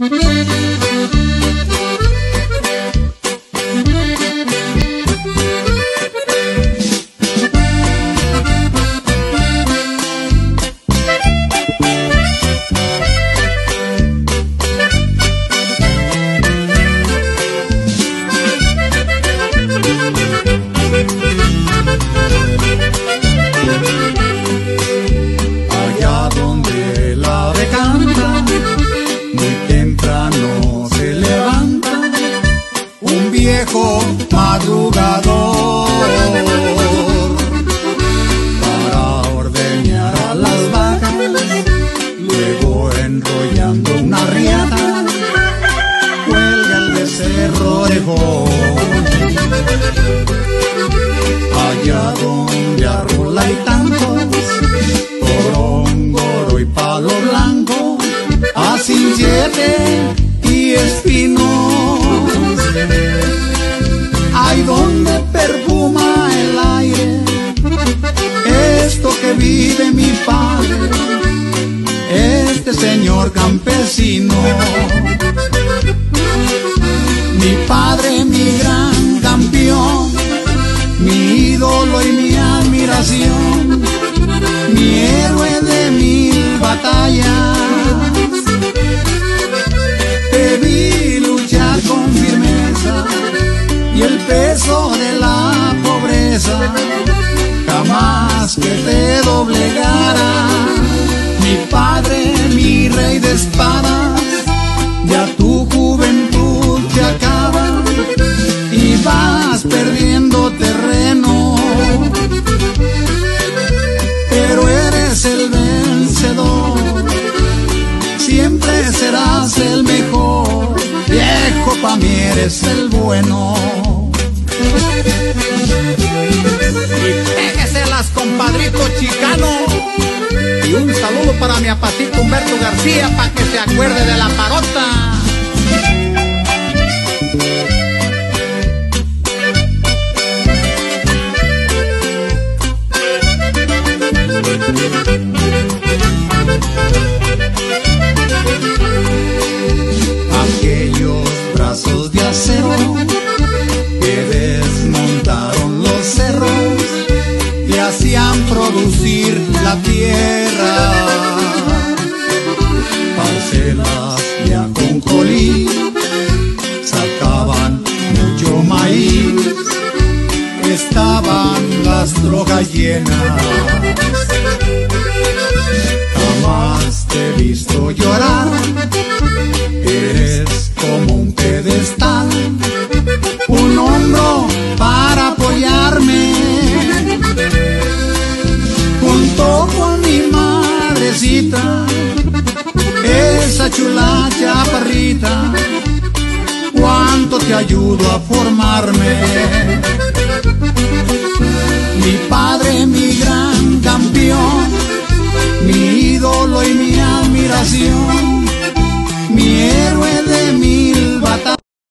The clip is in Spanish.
Allá viejo madrugador para ordeñar a las vacas, luego enrollando una riata, cuelga el becerro. Allá donde arrola y tantos, Torongoro y palo blanco, así siete y espinos. Este señor campesino. Mi padre, mi gran campeón, mi ídolo y mi admiración, mi héroe de mil batallas. Te vi luchar con firmeza y el peso de la pobreza jamás que te doblegara. Mi padre, mi rey de espadas, ya tu juventud te acaba y vas perdiendo terreno. Pero eres el vencedor, siempre serás el mejor. Viejo, pa' mí eres el bueno. Mi apacito Humberto García, para que se acuerde de la parota. aquellos brazos de acero que desmontaron los cerros y hacían producir la tierra. Las drogas. Jamás te he visto llorar Eres como un pedestal, un hombro para apoyarme. Junto con mi madrecita, esa chula chaparrita, cuánto te ayudo a formarme. ocasión.